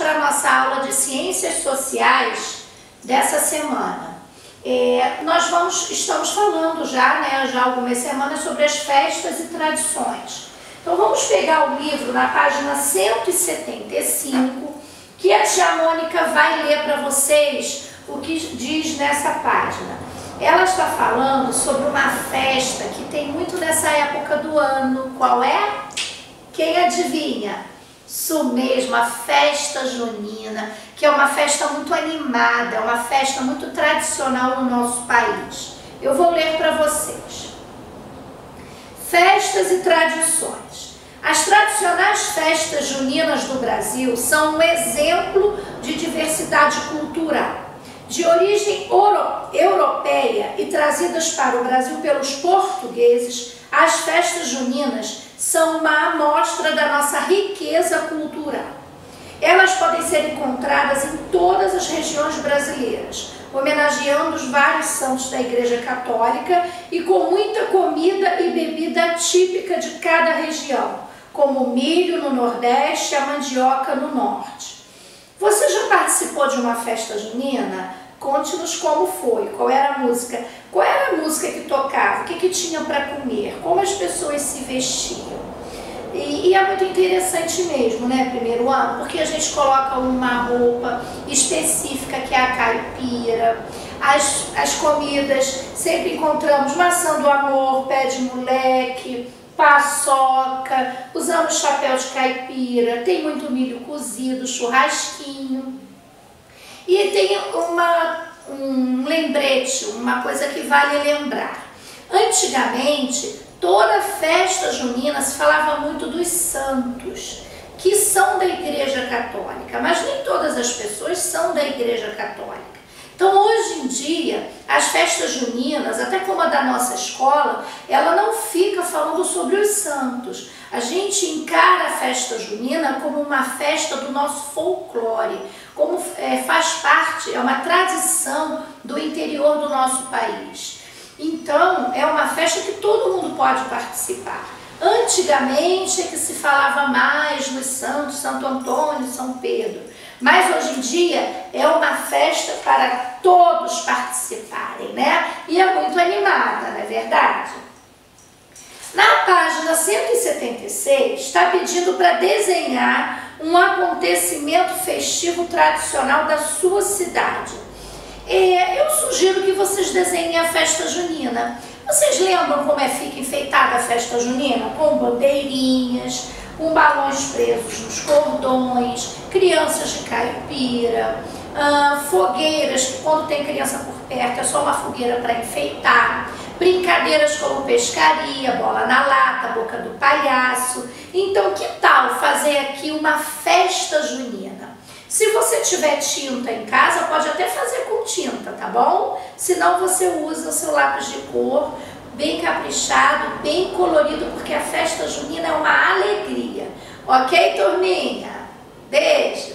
para a nossa aula de Ciências Sociais dessa semana. É, nós vamos, estamos falando já, né, já algumas semanas sobre as festas e tradições. Então vamos pegar o livro na página 175, que a tia Mônica vai ler para vocês o que diz nessa página. Ela está falando sobre uma festa que tem muito dessa época do ano. Qual é? Quem adivinha? Isso mesmo, a festa junina, que é uma festa muito animada, é uma festa muito tradicional no nosso país. Eu vou ler para vocês. Festas e tradições. As tradicionais festas juninas do Brasil são um exemplo de diversidade cultural. De origem europeia e trazidas para o Brasil pelos portugueses, as festas juninas são uma amostra da nossa riqueza cultural. Elas podem ser encontradas em todas as regiões brasileiras, homenageando os vários santos da Igreja Católica e com muita comida e bebida típica de cada região, como o milho no Nordeste e a mandioca no Norte. Você já participou de uma festa junina? Conte-nos como foi, qual era a música, qual era a música que tocava, o que, que tinha para comer, como as pessoas se vestiam. E, e, é muito interessante mesmo, né, primeiro ano, porque a gente coloca uma roupa específica que é a caipira, as, as comidas, sempre encontramos maçã do amor, pé de moleque, paçoca, usamos chapéu de caipira, tem muito milho cozido, churrasquinho. E tem uma, um lembrete, uma coisa que vale lembrar. Antigamente, toda festa junina se falava muito dos santos, que são da Igreja Católica, mas nem todas as pessoas são da Igreja Católica. Então, hoje em dia, as festas juninas, até como a da nossa escola, ela não fica falando sobre os santos. A gente encara a festa junina como uma festa do nosso folclore, como é, faz parte, é uma tradição do interior do nosso país. Então, é uma festa que todo mundo pode participar. Antigamente é que se falava mais dos santos, Santo Antônio, São Pedro. Mas hoje em dia é uma festa para todos participarem, né? E é muito animada, não é verdade? Na página 176 está pedindo para desenhar um acontecimento festivo tradicional da sua cidade. É, eu sugiro que vocês desenhem a festa junina. Vocês lembram como é fica enfeitada a festa junina? Com bandeirinhas, com balões presos crianças de caipira, ah, fogueiras, que quando tem criança por perto é só uma fogueira para enfeitar, brincadeiras como pescaria, bola na lata, boca do palhaço. Então, que tal fazer aqui uma festa junina? Se você tiver tinta em casa, pode até fazer com tinta, tá bom? Se não, você usa o seu lápis de cor bem caprichado, bem colorido, porque a festa junina é uma alegria. Ok, turminha? Beijo!